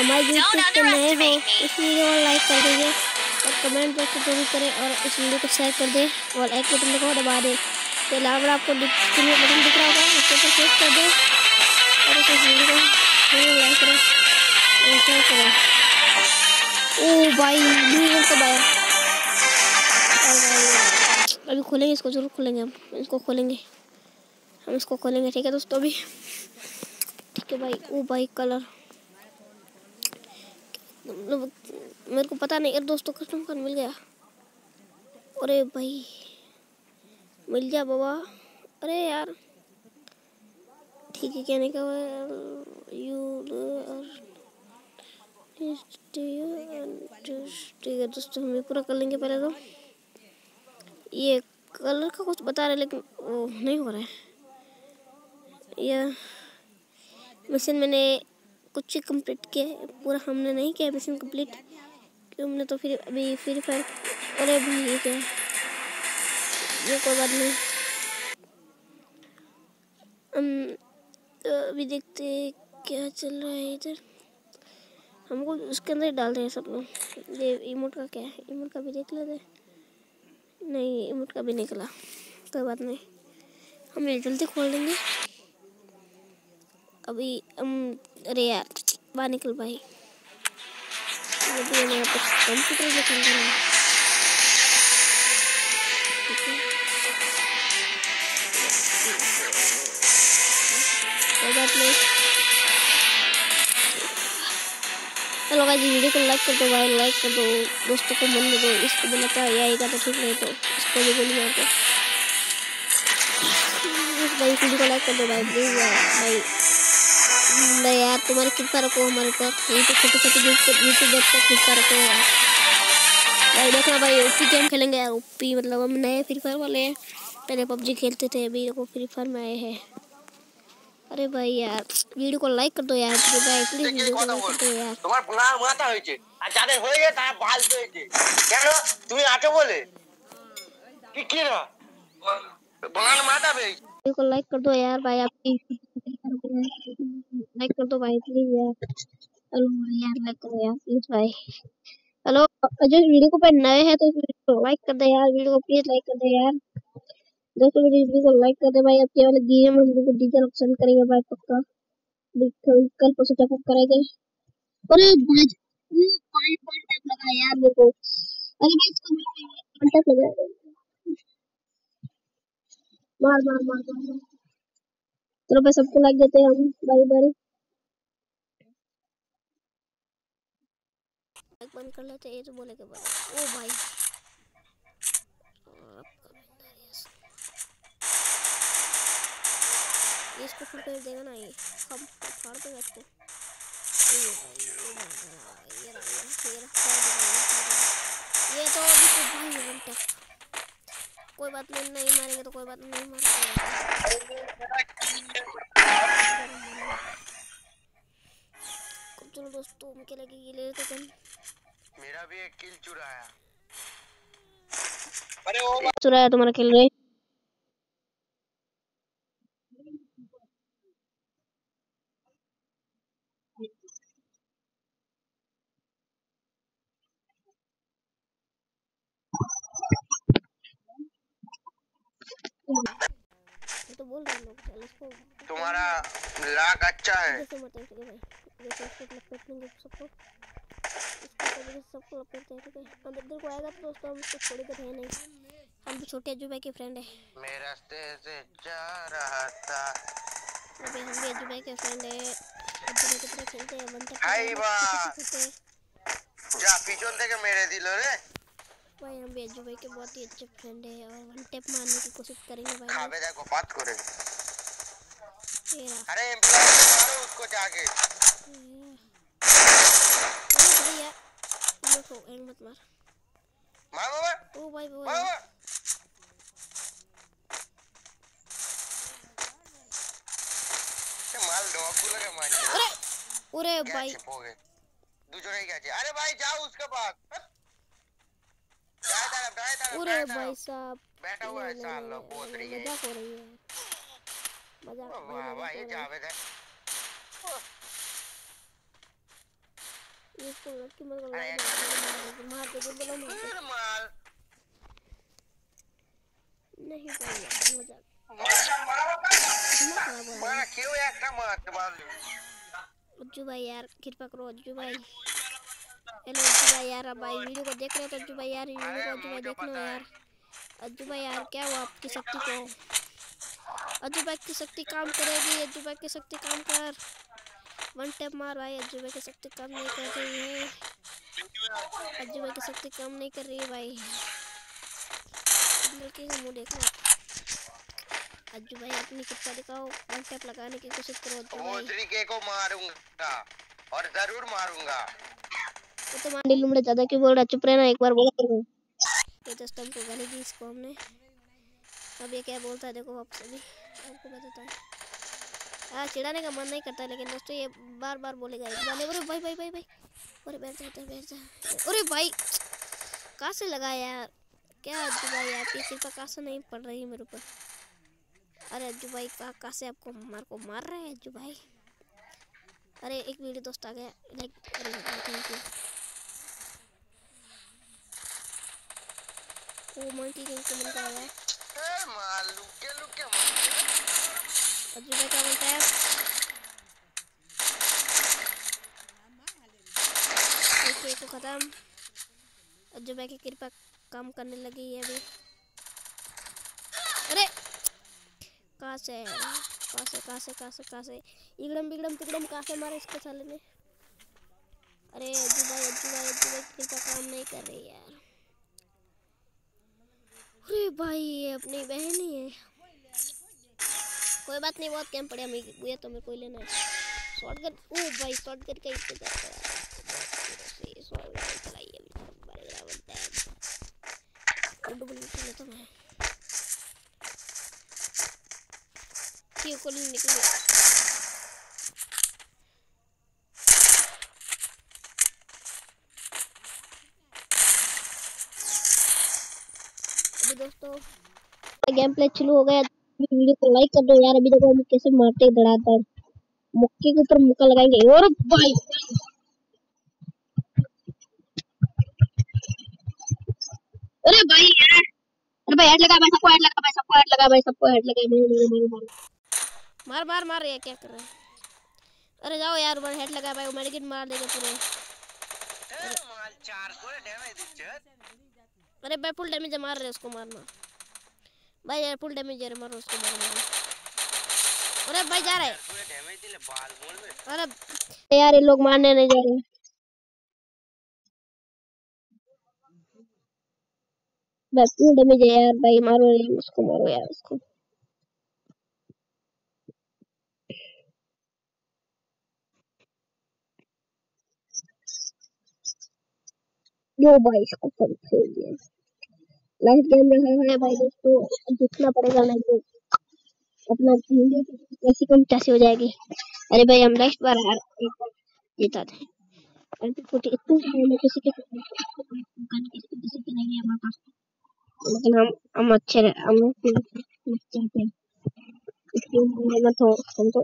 हमारे यूट्यूब पे नए हो। इस वीडियो को लाइक कर दीजिए और कमेंट बॉक्स में ज़रूर करें और इस वीडियो को शेयर कर दें और एक बटन को दबा दें। तो अलावा आपको डिस्क्रिप्शन में बटन दिख रहा होगा उसके ऊपर क्लिक कर दें और इस वीडियो को लाइक करें। और शेयर करें। ओ भाई न्यू कब आया अभी खोलेंगे इसको ज़रूर खोलेंगे हम। इसको खोलेंगे। हम इसको खोलेंगे ठीक है दोस्तों? अभी। ठीक है भाई। ओ भाई कलर मतलब मेरे को पता नहीं यार दोस्तों कस्टम कार्ड मिल गया। अरे भाई, मिल गया बाबा। अरे यार, ठीक है, कहने का ठीक है दोस्तों हम पूरा कर लेंगे पहले तो। ये कलर का कुछ बता रहे, लेकिन वो नहीं हो रहा है। यह मशीन मैंने कुछ कंप्लीट किया पूरा हमने नहीं किया मिशन कंप्लीट क्यों, हमने तो फिर अभी फिर फायर अरे भाई ये क्या ये कोई बात नहीं। हम तो अभी देखते क्या चल रहा है इधर। हमको उसके अंदर डाल रहे हैं सब लोग। ये इमोट का क्या है? इमोट का भी देख लेते नहीं इमोट का भी निकला। कोई बात नहीं। हम ये जल्दी खोल देंगे। अभी हम अरे यार, बाहर निकल भाई। कंप्यूटर भी चल रहा है कोई बात नहीं। चलो भाई वीडियो को लाइक कर दो भाई लाइक कर दो। दोस्तों को मन दो इसको बनाता है आएगा तो ठीक नहीं तो इसको भी गोली मार दो भाई वीडियो को लाइक कर दो भाई प्लीज़ भाई। नहीं यार तुम्हारी कृपा रखो हमारे ऊपर यहीं पे छोटे छोटे यूट्यूबर पर कृपा रखो यार भाई देखना भाई ओपी गेम खेलेंगे यार ओपी मतलब हम नए फ्री फायर वाले हैं पहले पबजी खेलते थे अभी देखो फ्री फायर में आए हैं अरे भाई यार वीडियो को लाइक कर दो यार भाई प्लीज वीडियो को लाइक कर दो यार তোমার পোঙা মাথা হয়েছে আর যাদের হয়ে গেছে তারা বাল হয়েছে কেন তুমি আছো বলে কি কি না পোঙার মাথা পেয়েছে वीडियो को लाइक कर दो यार भाई आपकी लाइक कर दो भाई प्लीज़ यार हेलो यार लाइक करो यार प्लीज़ भाई। हेलो जो वीडियो को पर नए हैं तो वीडियो को लाइक कर दे यार वीडियो को प्लीज़ लाइक कर दे यार। दोस्तों वीडियो को लाइक कर दे भाई, अब वाले गेम हम लोग डीजल ऑप्शन करेंगे भाई, पक्का। कल परसों तक करेंगे। अरे भाई पानी वन टैप लगा यार मेरे को। अरे भाई, इसको वन टैप लगा मार मार मार मार चलो भाई, सबको लाइक देते हैं हम बारी बारी लाइक बंद कर लेते हैं तो बोले के बाद। ओ भाई। इसको फिर कर देगा ना ये हम फाड़ देगा इसको ये ये ये ये ये तो अभी तो भाई वन टैप कोई बात नहीं नहीं मारेंगे तो कोई बात नहीं मारेंगे। चलो दोस्तों, उनके लगे ये ले लेते हैं। मेरा भी एक किल चुराया अरे ओ चुराया तुम्हारा किल रे तो बोल रहे लोग चल इसको तुम्हारा लाक अच्छा है जैसे मत है भाई जैसे इसको लपेट लेंगे सबको इसको तरीके से सबको लपेटते हैं ठीक है हम इधर को आएगा तो दोस्तों हम इसको छोड़ेंगे तो है नहीं हम भी छोटे अजू भाई के फ्रेंड है मैं रास्ते से जा रहा था अभी हम भी अजू भाई के फ्रेंड है अजू भाई की तरह खेलते हैं बनते हाय बा যা পিছন থেকে মেরে দিল রে भाई हम भी अजू भाई के बहुत ही अच्छे फ्रेंड है और वन टैप मारने की कोशिश करेंगे भाई खाबे देखो बात करे ये रहा अरे एम्प्लॉय मारो उसको जाके देखो एंड मत मार मार मार ओ भाई वो मार मार अरे अरे भाई दूसरे क्या चाहिए अरे भाई जाओ उसके पास अरे भाई साहब बैठा हुआ है साला बोल रही है मज़ाक हो रही है मज़ाक वाह वाह ये जावेद है इसको लड़की मत मार दे नहीं मज़ाक क्यों यार अज्जू भाई यार कृपा करो अज्जू भाई। हेलो अज्जू भाई यार भाई वीडियो को देख रहे हो तो अज्जू भाई यार वीडियो को अज्जू भाई देख लो यार। अज्जू भाई यार क्या हुआ आपकी शक्ति को? अज्जू भाई की शक्ति काम करेगी अज्जू भाई की शक्ति काम कर। वन टैप मार भाई अज्जू भाई की शक्ति काम नहीं कर रही है। अज्जू भाई की शक्ति काम नहीं कर रही है भाई। लड़के का मुँह देखो अज्जू भाई अपनी कृपा दिखाओ। वन टैप लगाने की कोशिश करो अज्जू भाई। को मारूँगा और ज़रूर मारूँगा। वो तो मांडी लुमड़े ज़्यादा क्यों बोल रहा चुप रहना एक बार बोला करो। ये जस्ट हमको गाली दी इसको हमने। अब ये क्या बोलता है? देखो वापस अभी। आपको बताता है। हाँ चिढ़ाने का मन नहीं करता, लेकिन दोस्तों ये बार बार। बोलेगा अरे भाई भाई भाई भाई। अरे बैठ जाते बैठ जा अरे भाई, कहाँ से लगा यार? क्या अज्जू भाई आपकी कृपा कहाँ से नहीं पड़ रही मेरे ऊपर? अरे अज्जू भाई, कहाँ कहाँ से आपको मार, को मार रहे हैं अज्जू भाई? अरे एक वीडियो दोस्त आ गया। लाइक अरे थैंक यू वो मंकी किंग को मिलता है भाई क्या बोलता है ओके को खत्म भाई की कृपा काम करने लगी है अभी? अरे! कहाँ से कहाँ से कहाँ से कहाँ से कहाँ से इगड़म, बिगड़म, तिगड़म कहाँ से मारे इसके साले ने? अरे अज्जू भाई अज्जू भाई अज्जू भाई कृपा काम नहीं कर रही यार। अरे भाई, ये अपनी बहन ही है। कोई बात नहीं बहुत कैम पड़े हमें ये तो मेरे को लेना है ओ भाई शॉटगन का रहा है शॉटगन चलाइए डैम डबल निकले तो मैं निकले दोस्तों गेम प्ले शुरू हो गया वीडियो को लाइक कर दो यार अभी देखो हम कैसे मारते दड़ाते हैं मुक्के के ऊपर मुक्का लगाएँगे। और भाई। अरे भाई यार अरे भाई हेड लगा भाई सबको हेड लगा भाई सबको हेड लगा भाई सबको हेड लगा मेरे मेरे मेरे मार। मार मार मार ये क्या कर रहा है? अरे जाओ यार ऊपर हेड लगा भाई वो मेडिकेट मार देंगे पूरे। अरे भाई फुल डैमेज मार रहे हैं उसको मारना। भाई यार फुल डैमेज है मारो उसको मारो अरे भाई जा रहा है। पूरे डैमेज दिले बाल बोल में। अरे। यार ये लोग मारने नहीं जा रहे। बस फुल डैमेज है यार भाई मारो रे उसको मारो यार उसको। लो भाई इसको पंप कर दिया लाइट गेम रहा है भाई दोस्तों। जीतना पड़ेगा नहीं तो अपना कैसी कम कैसी हो जाएगी। अरे भाई हम नेक्स्ट बार हार जीता थे अरे तो कुछ इतनी है मैं किसी के किसी के नहीं है हमारे पास लेकिन हम हम अच्छे रहे, हम लोग चाहते हैं हम मत हो हम तो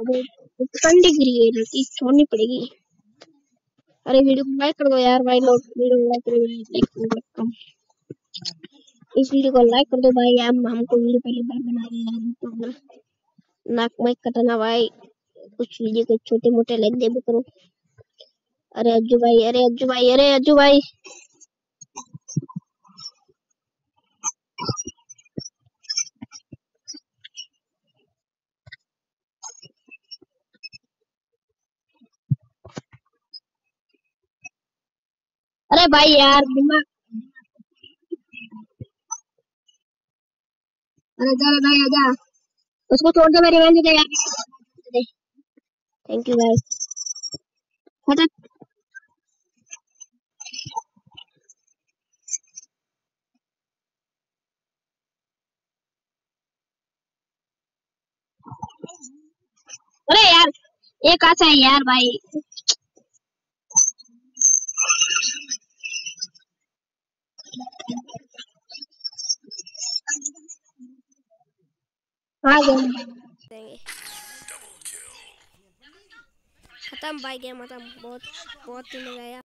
अरे ठंडी गिरी है, लड़की छोड़नी पड़ेगी। अरे वीडियो को लाइक कर दो यार, भाई लोग, वीडियो को लाइक करो लाइक करो इस वीडियो को लाइक कर दो भाई, हम, हमको वीडियो पहली बार बना रहे हैं यूट्यूब में नाक में कटना भाई। कुछ वीडियो को छोटे मोटे लाइक दे भी करो। अरे अज्जू भाई, अरे अज्जू भाई, अरे अज्जू भाई। अरे भाई यार अरे जा भाई आजा उसको छोड़ दे, मेरी बहन दे यार थैंक यू भाई फटक अरे यार, ये कैसा है यार भाई? हाँ खत्म भाई गेम खत्म। बहुत बहुत दिन गया।